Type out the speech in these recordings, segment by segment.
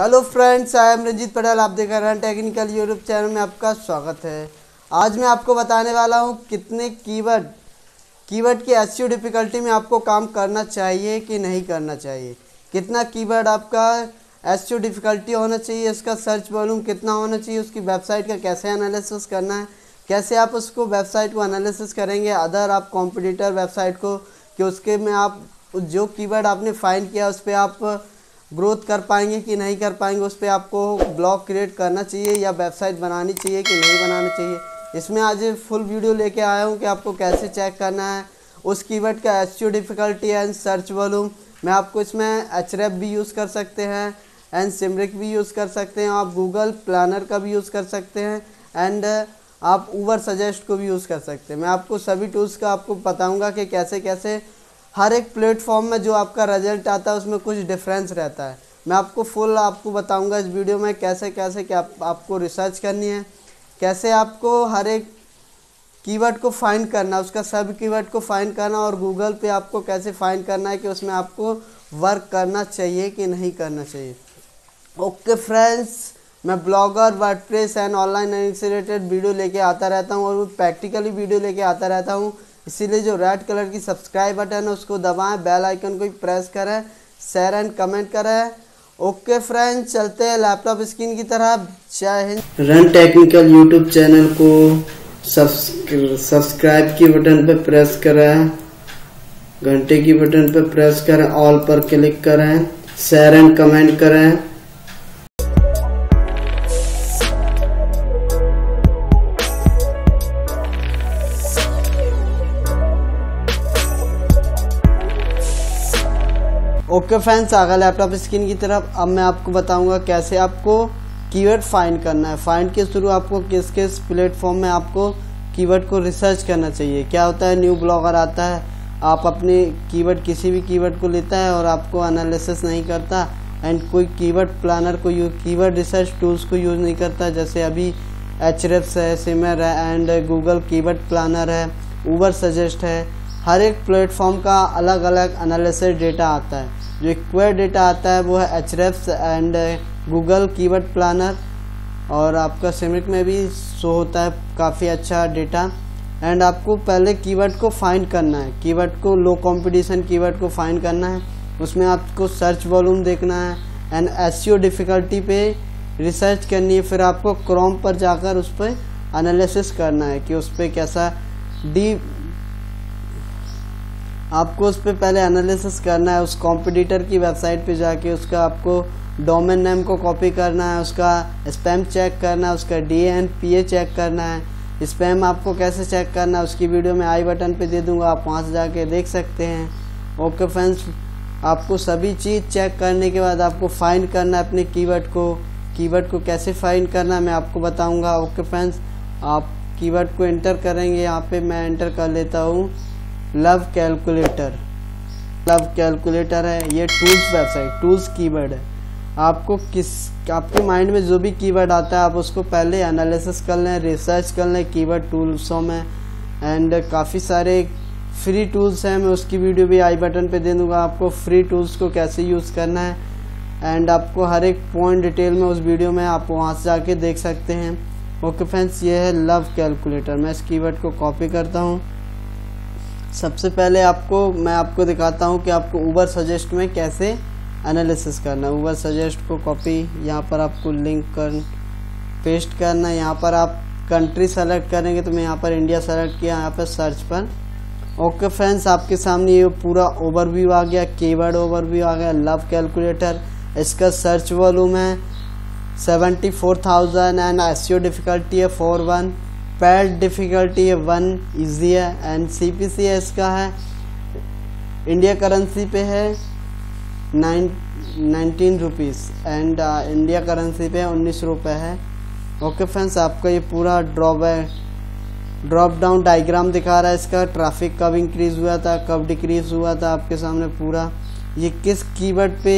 Hello friends I am Ranjeet Patel आप देख रहे हैं टेक्निकल यूट्यूब चैनल में आपका स्वागत है। आज मैं आपको बताने वाला हूँ कितने कीवर्ड कीवर्ड की एस डिफ़िकल्टी में आपको काम करना चाहिए कि नहीं करना चाहिए। कितना कीवर्ड आपका एस डिफ़िकल्टी होना चाहिए, इसका सर्च वॉल्यूम कितना होना चाहिए, उसकी वेबसाइट का कैसे एनालिसिस करना है, कैसे आप उसको वेबसाइट को एनालिसिस करेंगे अदर आप कॉम्पिटिटर वेबसाइट को, कि उसके में आप जो कीवर्ड आपने फाइंड किया, उस पर आप ग्रोथ कर पाएँगे कि नहीं कर पाएँगे, उस पर आपको ब्लॉग क्रिएट करना चाहिए या वेबसाइट बनानी चाहिए कि नहीं बनानी चाहिए। इसमें आज फुल वीडियो लेके आया हूँ कि आपको कैसे चेक करना है। उस कीवर्ड का H difficulty and search volume मैं आपको इसमें एच भी यूज़ कर सकते हैं एंड सिमरिक भी यूज़ कर सकते हैं। आप गूगल प्लानर का भी यूज़ कर सकते हैं एंड आप ऊबर सजेस्ट को भी यूज़ कर सकते हैं। मैं आपको सभी टूल्स का आपको बताऊँगा कि कैसे कैसे हर एक प्लेटफॉर्म में जो आपका रिज़ल्ट आता है उसमें कुछ डिफरेंस रहता है। मैं आपको फुल आपको बताऊँगा इस वीडियो में कैसे कैसे क्या आप, आपको रिसर्च करनी है। कैसे आपको हर एक कीवर्ड को फाइंड करना उसका सब कीवर्ड को फाइंड करना और गूगल पे आपको कैसे फाइंड करना है कि उसमें आपको वर्क करना चाहिए कि नहीं करना चाहिए। ओके फ्रेंड्स मैं ब्लॉगर वर्डप्रेस एंड ऑनलाइन से रिलेटेड वीडियो लेके आता रहता हूँ और वो प्रैक्टिकली वीडियो लेके आता रहता हूँ। इसीलिए जो रेड कलर की सब्सक्राइब बटन है, उसको दबाएँ, बेल आइकन को प्रेस करें शेयर एंड कमेंट करें। ओके फ्रेंड चलते हैं लैपटॉप स्क्रीन की तरफ़। जय Hind. Run technical YouTube channel को सब्सक्राइब की बटन पर प्रेस करें। घंटे की बटन पर प्रेस करें। ऑल पर क्लिक करें। शेयर एंड कमेंट करें। ओके फ्रेंड्स आ लैपटॉप स्क्रीन की तरफ़। अब मैं आपको बताऊँगा कैसे आपको कीवर्ड फाइंड करना है। फाइंड के थ्रू आपको किस किस प्लेटफॉर्म में आपको कीवर्ड को रिसर्च करना चाहिए। क्या होता है? न्यू ब्लॉगर आता है। आप अपने कीवर्ड किसी भी कीवर्ड को लेता है और आपको एनालिसिस नहीं करता। एंड कोई कीवर्ड प्लानर को यूज़ कीवर्ड रिसर्च टूल्स को यूज़ नहीं करता। जैसे अभी एच है सिमर है एंड गूगल कीवर्ड प्लानर है ऊबर सजेस्ट है। हर एक प्लेटफॉर्म का अलग अलग एनालिसिस डेटा आता है। जो इक्वायर डेटा आता है वो है H and Google keyword planner और आपका सिमिक में भी शो होता है काफ़ी अच्छा डेटा। एंड आपको पहले कीवर्ड को फाइंड करना है। कीवर्ड को लो कंपटीशन कीवर्ड को फाइंड करना है। उसमें आपको सर्च वॉल्यूम देखना है एंड एस डिफ़िकल्टी पे रिसर्च करनी है। फिर आपको क्रोम पर जाकर उस पर एनालिसिस करना है कि उस पर कैसा डी आपको उस पर पहले एनालिसिस करना है, उस कॉम्पिटिटर की वेबसाइट पे जाके उसका आपको डोमेन नेम को कॉपी करना है, उसका स्पैम चेक करना है, उसका D N P A check करना है। स्पैम आपको कैसे चेक करना है, उसकी वीडियो में आई बटन पे दे दूँगा, आप वहाँ से जाके देख सकते हैं। ओके फ्रेंड्स आपको सभी चीज़ चेक करने के बाद आपको फाइंड करना है अपने कीवर्ड को। कीवर्ड को कैसे फाइंड करना है, मैं आपको बताऊँगा। ओके फ्रेंड्स आप कीवर्ड को एंटर करेंगे, यहाँ पे मैं एंटर कर लेता हूँ। Love calculator. लव कैलकुलेटर है, ये टूल्स वेबसाइट टूल्स कीवर्ड है। आपको किस, आपके माइंड में जो भी कीवर्ड आता है, आप उसको पहले एनालिसिस कर लें रिसर्च कर लें कीवर्ड टूल्सों में। एंड काफ़ी सारे फ्री टूल्स हैं, मैं उसकी वीडियो भी आई बटन पे दे दूँगा। आपको फ्री टूल्स को कैसे यूज़ करना है। एंड आपको हर एक पॉइंट डिटेल में उस वीडियो में आप वहाँ से जाके देख सकते हैं। ओके फ्रेंड्स ये है लव कैलकुलेटर। मैं इस कीवर्ड को कॉपी करता हूँ। सबसे पहले आपको, मैं आपको दिखाता हूँ कि आपको ऊबर सजेस्ट में कैसे एनालिसिस करना है। ऊबर सजेस्ट को कॉपी यहाँ पर आपको लिंक कर पेस्ट करना यहाँ पर आप कंट्री सेलेक्ट करेंगे तो मैं यहाँ पर इंडिया सेलेक्ट किया, यहाँ पर सर्च पर। ओके फ्रेंड्स आपके सामने ये पूरा ओवरव्यू आ गया कीवर्ड ओवरव्यू आ गया लव कैलकुलेटर इसका सर्च वॉल्यूम है seventy four thousand and S difficulty है four one paid difficulty one easy है, एंड सी का है। इंडिया करेंसी पे है nine, nineteen rupees and India currency पे उन्नीस रुपये है। ओके फ्रेंड्स, आपका ये पूरा ड्रॉप है, ड्रॉप डाउन डायग्राम दिखा रहा है इसका। ट्रैफ़िक कब इंक्रीज हुआ था, कब डिक्रीज हुआ था आपके सामने पूरा। ये किस कीवर्ड पे,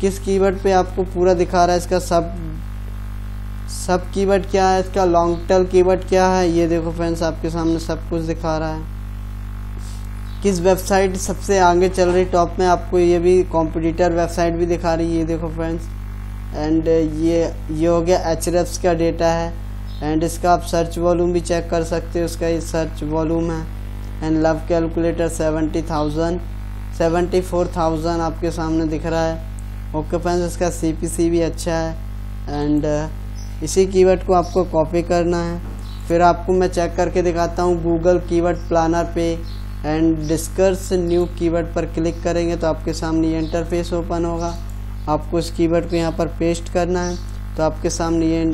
किस कीवर्ड पे आपको पूरा दिखा रहा है इसका सब सब कीवर्ड क्या है? इसका लॉन्ग टेल कीवर्ड क्या है? ये देखो फ्रेंड्स आपके सामने सब कुछ दिखा रहा है। किस वेबसाइट सबसे आगे चल रही टॉप में? आपको ये भी कॉम्पिटिटर वेबसाइट भी दिखा रही है, ये देखो फ्रेंड्स एंड ये ये हो गया एच का डेटा है। एंड इसका आप सर्च वॉल्यूम भी चेक कर सकते हो उसका ये सर्च वॉल्यूम है। And love calculator seventy thousand seventy four thousand आपके सामने दिख रहा है। ओके फ्रेंड्स इसका CPC भी अच्छा है। एंड इसी कीवर्ड को आपको कॉपी करना है। फिर आपको मैं चेक करके दिखाता हूँ गूगल कीवर्ड प्लानर पे एंड डिस्कर्स न्यू कीवर्ड पर क्लिक करेंगे तो आपके सामने ये इंटरफेस ओपन होगा। आपको इस कीवर्ड को यहाँ पर पेस्ट करना है तो आपके सामने ये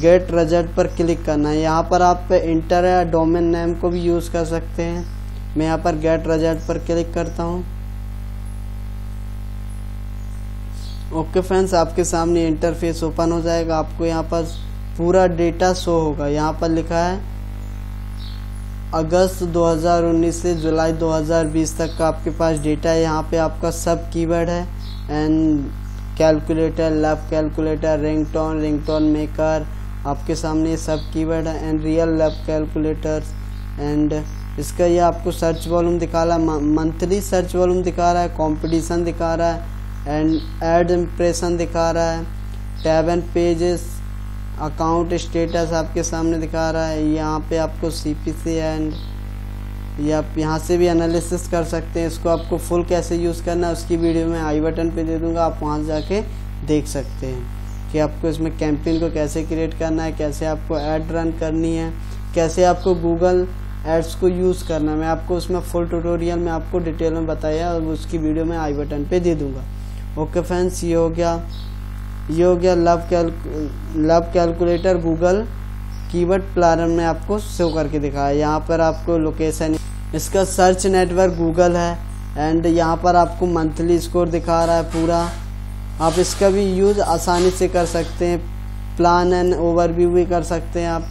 गेट रिज़ल्ट पर क्लिक करना है। यहाँ पर आप इंटर या डोमेन नेम को भी यूज़ कर सकते हैं। मैं यहाँ पर गेट रिज़ल्ट पर क्लिक करता हूँ। ओके फ्रेंड्स, आपके सामने इंटरफेस ओपन हो जाएगा। आपको यहाँ पर पूरा डेटा शो होगा। यहाँ पर लिखा है, अगस्त 2019 से जुलाई 2020 तक का आपके पास डेटा है। यहाँ पे आपका सब कीवर्ड है। And calculator lab calculator ringtone ringtone maker आपके सामने सब कीवर्ड है। And real lab calculator and इसका ये आपको सर्च वॉल्यूम दिखा रहा है। मंथली सर्च वॉल्यूम दिखा रहा है। कंपटीशन दिखा रहा है। एंड एड इम्प्रेशन दिखा रहा है। Tab and pages account status आपके सामने दिखा रहा है। यहाँ पे आपको सी पी सी एंड या आप यहाँ से भी एनालिसिस कर सकते हैं। इसको आपको फुल कैसे यूज़ करना है, उसकी वीडियो में आई बटन पे दे दूँगा। आप वहाँ जाके देख सकते हैं कि आपको इसमें कैंपेन को कैसे क्रिएट करना है, कैसे आपको एड रन करनी है, कैसे आपको गूगल एड्स को यूज़ करना है। मैं आपको उसमें फुल ट्यूटोरियल में आपको डिटेल में बताया और उसकी वीडियो में आई बटन पे दे दूँगा। ओके फ्रेंड्स ये हो गया ये हो गया love cal love calculator Google keyword planner में आपको शो करके दिखाया। यहाँ पर आपको लोकेशन इसका सर्च नेटवर्क गूगल है एंड यहाँ पर आपको मंथली स्कोर दिखा रहा है पूरा। आप इसका भी यूज़ आसानी से कर सकते हैं प्लान एंड ओवरव्यू भी कर सकते हैं आप।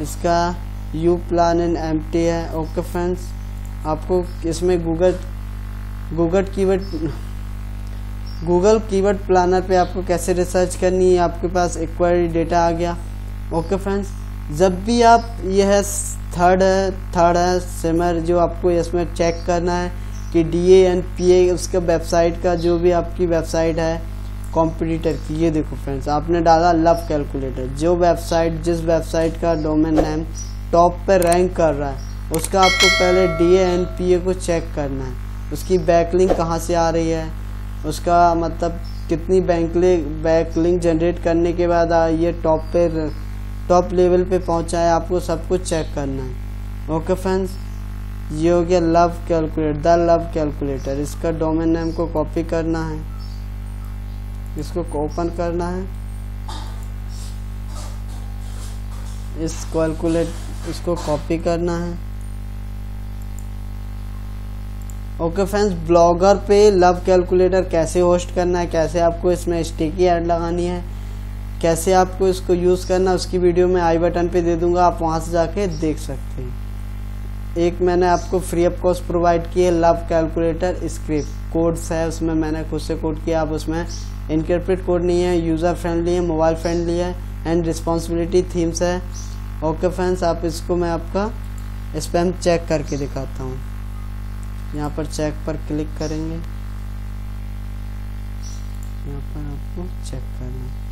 इसका यू प्लान एंड एम है। ओके फ्रेंड्स आपको इसमें Google Google keyword Google keyword planner पे आपको कैसे रिसर्च करनी है? आपके पास एक्वायरी डेटा आ गया। ओके फ्रेंड्स जब भी आप यह है थर्ड है थर्ड है सिमर जो आपको इसमें चेक करना है कि D A and P A उसका वेबसाइट का जो भी आपकी वेबसाइट है कॉम्पिटिटर की, ये देखो फ्रेंड्स आपने डाला लव कैलकुलेटर जो वेबसाइट जिस वेबसाइट का डोमेन नेम टॉप पर रैंक कर रहा है, उसका आपको पहले D A and P A को चेक करना है। उसकी बैकलिंक कहाँ से आ रही है? उसका मतलब कितनी बैंक बैकलिंक जनरेट करने के बाद ये टॉप पे टॉप लेवल पे पहुँचा है, आपको सब कुछ चेक करना है। ओके फ्रेंड्स ये हो गया love calculator the love calculator इसका डोमेन नेम को कॉपी करना है। इसको ओपन करना है। इस कैलकुलेट इसको कॉपी करना है। ओके फ्रेंड्स ब्लॉगर पे लव कैलकुलेटर कैसे होस्ट करना है, कैसे आपको इसमें स्टिकी ऐड लगानी है, कैसे आपको इसको यूज़ करना है, उसकी वीडियो मैं आई बटन पे दे दूँगा, आप वहाँ से जाके देख सकते हैं। एक मैंने आपको फ्री ऑफ़ कॉस्ट प्रोवाइड की है लव कैलकुलेटर स्क्रिप्ट कोड्स है, उसमें मैंने खुद से कोड किया, आप उसमें इनकर्प्रेट कोड नहीं है यूज़र फ्रेंडली है मोबाइल फ्रेंडली है एंड रिस्पॉन्सिबिलिटी थीम्स है। ओके फ्रेंड्स आप इसको मैं आपका स्पैम चेक करके दिखाता हूँ। यहाँ पर चेक पर क्लिक करेंगे। यहाँ पर आपको चेक करना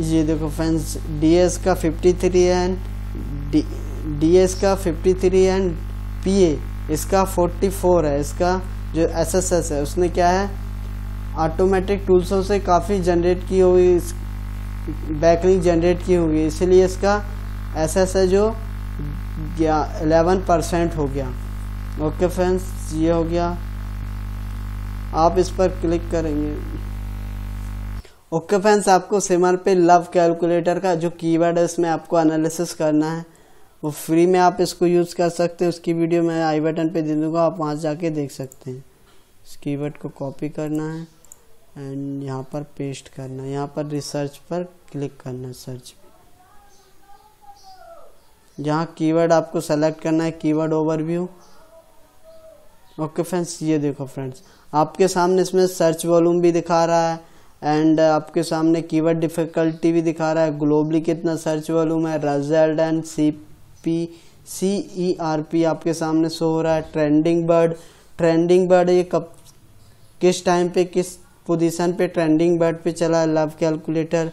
ये देखो फ्रेंड्स डी एस का 53 एंड डी एस का 53 एंड पी ए इसका 44 है। इसका जो एस एस एस है, उसने क्या है? ऑटोमेटिक टूल्सों से काफ़ी जनरेट की हुई बैकलिंग जनरेट की होगी। इसीलिए इसका एस एस है जो एलेवन परसेंट हो गया। ओके फ्रेंड्स ये हो गया। आप इस पर क्लिक करेंगे। ओके फ्रेंड्स आपको सिमर पे लव कैलकुलेटर का जो कीवर्ड है उसमें आपको एनालिसिस करना है। वो फ्री में आप इसको यूज़ कर सकते हैं। उसकी वीडियो मैं आई बटन पे दे दूँगा, आप वहाँ जाके देख सकते हैं। इस कीवर्ड को कॉपी करना है। एंड यहाँ पर पेस्ट करना है। यहाँ पर रिसर्च पर क्लिक करना है सर्च जहाँ कीवर्ड आपको सेलेक्ट करना है कीवर्ड ओवरव्यू ओके फ्रेंड्स ये देखो फ्रेंड्स आपके सामने इसमें सर्च वॉल्यूम भी दिखा रहा है एंड आपके सामने कीवर्ड डिफिकल्टी भी दिखा रहा है। ग्लोबली कितना सर्च वॉल्यूम है result and C P C E R P आपके सामने शो हो रहा है। ट्रेंडिंग बर्ड ट्रेंडिंग बर्ड ये कब, किस टाइम पे, किस पोजीशन पे ट्रेंडिंग बर्ड पे चला है लव कैलकुलेटर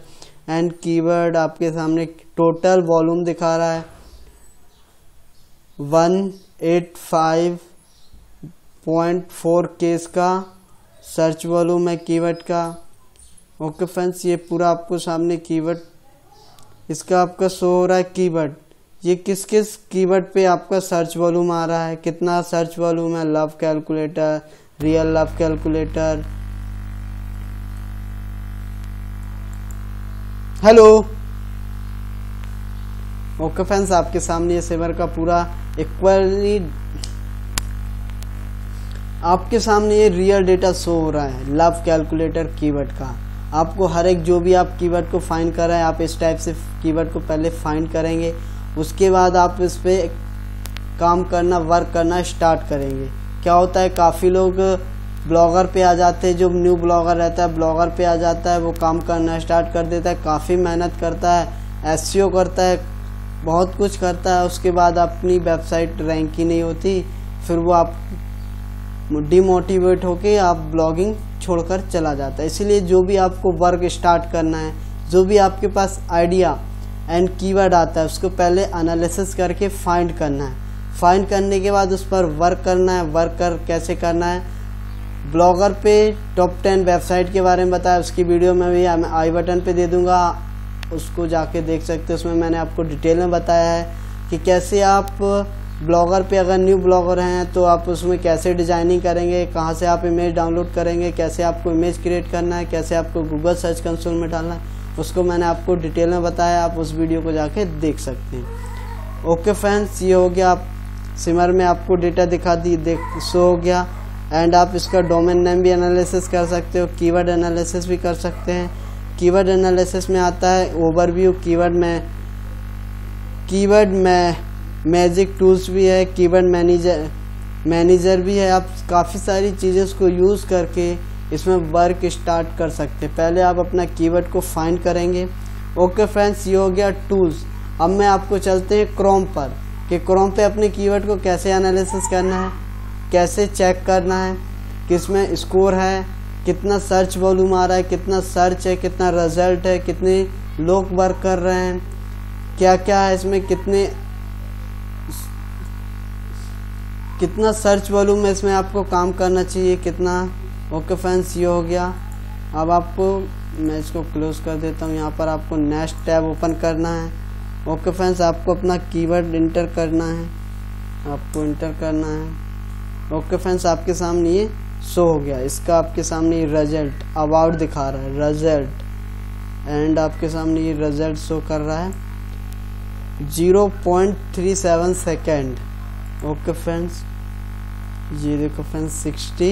एंड कीवर्ड आपके सामने टोटल वॉल्यूम दिखा रहा है। One eight five point four case का सर्च वॉल्यूम है कीवर्ड का। ओके फ्रेंड्स ये पूरा आपको सामने कीवर्ड इसका आपका शो हो रहा है कीवर्ड ये किस किस कीवर्ड पे आपका सर्च वॉल्यूम आ रहा है? कितना सर्च वॉल्यूम है? Love calculator real love calculator hello okay friends आपके सामने ये सेवर का पूरा इक्वली आपके सामने ये रियल डेटा शो हो रहा है। लव कैलकुलेटर कीवर्ड का। आपको हर एक जो भी आप कीवर्ड को फाइंड कर रहे हैं, आप इस टाइप से कीवर्ड को पहले फाइंड करेंगे। उसके बाद आप इस पर काम करना वर्क करना स्टार्ट करेंगे। क्या होता है, काफ़ी लोग ब्लॉगर पे आ जाते हैं, जो न्यू ब्लॉगर रहता है ब्लॉगर पे आ जाता है, वो काम करना स्टार्ट कर देता है, काफ़ी मेहनत करता है एस करता है बहुत कुछ करता है, उसके बाद अपनी वेबसाइट रैंक ही नहीं होती, फिर वो आप डिमोटिवेट होके आप ब्लॉगिंग छोड़कर चला जाता है। इसीलिए जो भी आपको वर्क स्टार्ट करना है, जो भी आपके पास आइडिया एंड कीवर्ड आता है, उसको पहले एनालिसिस करके फाइंड करना है। फाइंड करने के बाद उस पर वर्क करना है वर्क कर कैसे करना है। ब्लॉगर पे टॉप टेन वेबसाइट के बारे में बताया, उसकी वीडियो में भी आई बटन पे दे दूँगा। उसको जाके देख सकते हैं। उसमें मैंने आपको डिटेल में बताया है कि कैसे आप ब्लॉगर पे अगर न्यू ब्लॉगर हैं तो आप उसमें कैसे डिज़ाइनिंग करेंगे, कहाँ से आप इमेज डाउनलोड करेंगे, कैसे आपको इमेज क्रिएट करना है, कैसे आपको गूगल सर्च कंसोल में डालना है, उसको मैंने आपको डिटेल में बताया। आप उस वीडियो को जाके देख सकते हैं। ओके फ्रेंड्स ये हो गया आप सिमर में आपको डेटा दिखा दी, देख, सो हो गया। एंड आप इसका डोमेन नेम भी एनालिसिस कर सकते हो कीवर्ड एनालिसिस भी कर सकते हैं। कीवर्ड एनालिसिस में आता है ओवरव्यू कीवर्ड में कीवर्ड में मैजिक टूल्स भी है, कीवर्ड मैनेजर मैनेजर भी है। आप काफ़ी सारी चीज़ें उसको यूज़ करके इसमें वर्क स्टार्ट कर सकते हैं। पहले आप अपना कीवर्ड को फाइंड करेंगे। ओके फ्रेंड्स ये हो गया टूल्स अब मैं आपको चलते हैं क्रोम पर, कि क्रोम पे अपने कीवर्ड को कैसे एनालिसिस करना है, कैसे चेक करना है किसमें स्कोर है कितना सर्च वॉल्यूम आ रहा है, कितना सर्च है, कितना रिज़ल्ट है, कितने लोग वर्क कर रहे हैं क्या क्या है इसमें, कितने कितना सर्च वॉल्यूम है इसमें आपको काम करना चाहिए, कितना? ओके फ्रेंड्स ये हो गया। अब आपको, मैं इसको क्लोज कर देता हूँ। यहाँ पर आपको नेक्स्ट टैब ओपन करना है। ओके फ्रेंड्स आपको अपना कीवर्ड इंटर करना है। आपको इंटर करना है। ओके फ्रेंड्स आपके सामने ये शो हो गया। इसका आपके सामने रिज़ल्ट अवार्ड दिखा रहा है। रिज़ल्ट एंड आपके सामने ये रिज़ल्ट शो कर रहा है। Zero point three seven second okay friends ये देखो फ्रेंड्स सिक्सटी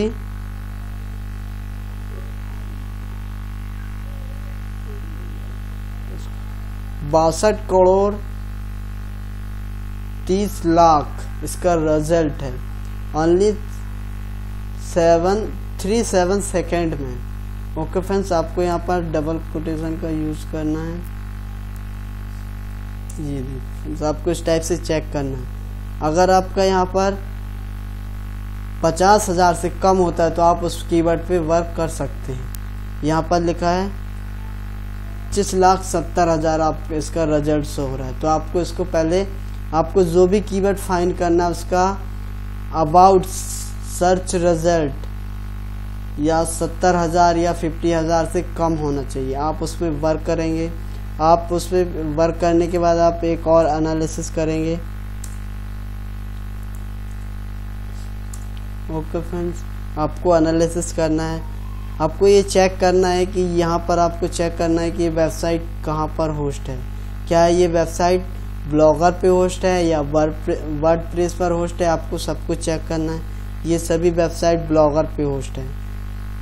बासठ करोड़ तीस लाख इसका रिज़ल्ट है। Only seven three seven second में। ओके फ्रेंड्स आपको यहाँ पर डबल कोटेशन का यूज़ करना है। ये फ्रेंड्स आपको इस टाइप से चेक करना है। अगर आपका यहाँ पर पचास हज़ार से कम होता है तो आप उस कीवर्ड पे वर्क कर सकते हैं। यहाँ पर लिखा है, पच्चीस लाख सत्तर हज़ार आप इसका रिज़ल्ट शो हो रहा है। तो आपको इसको पहले, आपको जो भी कीवर्ड फाइंड करना है, उसका अबाउट सर्च रिज़ल्ट या सत्तर हज़ार या फिफ्टी हज़ार से कम होना चाहिए। आप उस पर वर्क करेंगे। आप उस पर वर्क करने के बाद आप एक और एनालिसिस करेंगे। ओके फ्रेंड्स आपको एनालिसिस करना है। आपको ये चेक करना है कि यहाँ पर आपको चेक करना है कि ये वेबसाइट कहाँ पर होस्ट है। क्या ये वेबसाइट ब्लॉगर पे होस्ट है या वर्ड प्रेस पर होस्ट है? आपको सब कुछ चेक करना है। ये सभी वेबसाइट ब्लॉगर पे होस्ट है।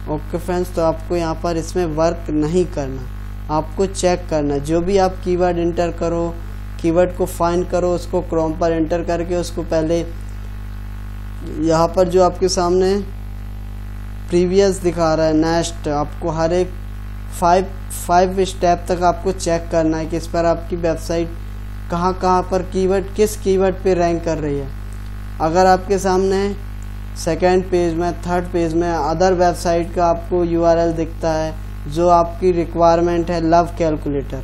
ओके फ्रेंड्स तो आपको यहाँ पर इसमें वर्क नहीं करना। आपको चेक करना। जो भी आप कीवर्ड इंटर करो कीवर्ड को फाइंड करो, उसको क्रोम पर इंटर करके उसको पहले यहाँ पर जो आपके सामने प्रीवियस दिखा रहा है नेक्स्ट आपको हर एक फाइव फाइव स्टेप तक आपको चेक करना है कि इस पर आपकी वेबसाइट कहाँ कहाँ पर कीवर्ड किस कीवर्ड पे रैंक कर रही है। अगर आपके सामने सेकेंड पेज में थर्ड पेज में अदर वेबसाइट का आपको यूआरएल दिखता है, जो आपकी रिक्वायरमेंट है लव कैलकुलेटर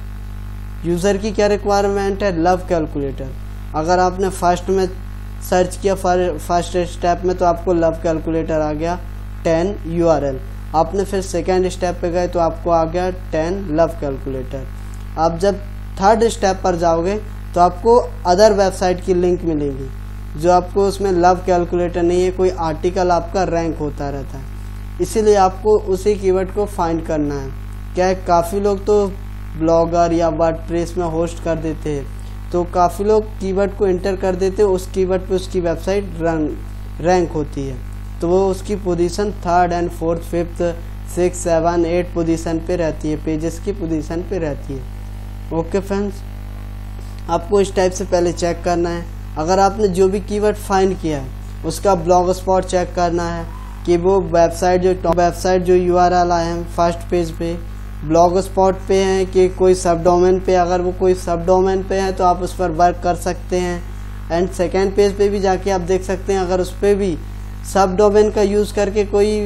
यूज़र की क्या रिक्वायरमेंट है? लव कैलकुलेटर अगर आपने फ़र्स्ट में सर्च किया फ़र्स्ट स्टेप में तो आपको लव कैलकुलेटर आ गया टेन यू आपने फिर सेकेंड स्टेप पे गए तो आपको आ गया टेन लव कैलकुलेटर आप जब थर्ड स्टेप पर जाओगे तो आपको अदर वेबसाइट की लिंक मिलेगी. जो आपको उसमें लव कैलकुलेटर नहीं है, कोई आर्टिकल आपका रैंक होता रहता है। इसीलिए आपको उसी कीवर्ड को फाइंड करना है। क्या है, काफ़ी लोग तो ब्लॉगर या वर्ड में होस्ट कर देते हैं। तो काफ़ी लोग कीवर्ड को इंटर कर देते हैं, उस कीवर्ड पे उसकी वेबसाइट रन रैंक होती है। तो वो उसकी position third and fourth fifth six seven eight position पे रहती है पेजेस की पोजीशन पे रहती है। ओके फ्रेंड्स आपको इस टाइप से पहले चेक करना है। अगर आपने जो भी कीवर्ड फाइंड किया है, उसका ब्लॉग स्पॉट चेक करना है कि वो वेबसाइट जो वेबसाइट जो यू आर एल आए हैं फ़र्स्ट पेज पे ब्लॉग स्पॉट पे हैं कि कोई सब डोमेन पे, अगर वो कोई सब डोमेन पे है तो आप उस पर वर्क कर सकते हैं। एंड सेकेंड पेज पे भी जाके आप देख सकते हैं, अगर उस पर भी सब डोमेन का यूज़ करके कोई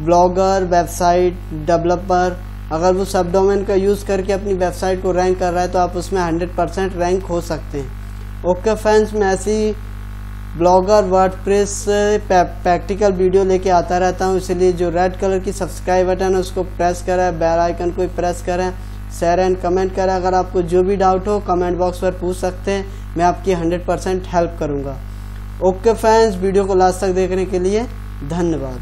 ब्लॉगर वेबसाइट डेवलपर अगर वो सब डोमेन का यूज़ करके अपनी वेबसाइट को रैंक कर रहा है तो आप उसमें हंड्रेड परसेंट रैंक हो सकते हैं। ओके फ्रेंड्स, मैं ऐसी ब्लॉगर, वर्डप्रेस से प्रैक्टिकल वीडियो लेके आता रहता हूँ, इसलिए जो रेड कलर की सब्सक्राइब बटन है, उसको प्रेस करें बेल आइकन को प्रेस करें शेयर एंड कमेंट करें। अगर आपको जो भी डाउट हो कमेंट बॉक्स पर पूछ सकते हैं, मैं आपकी 100 परसेंट हेल्प करूँगा। ओके फ्रेंड्स, वीडियो को लास्ट तक देखने के लिए धन्यवाद।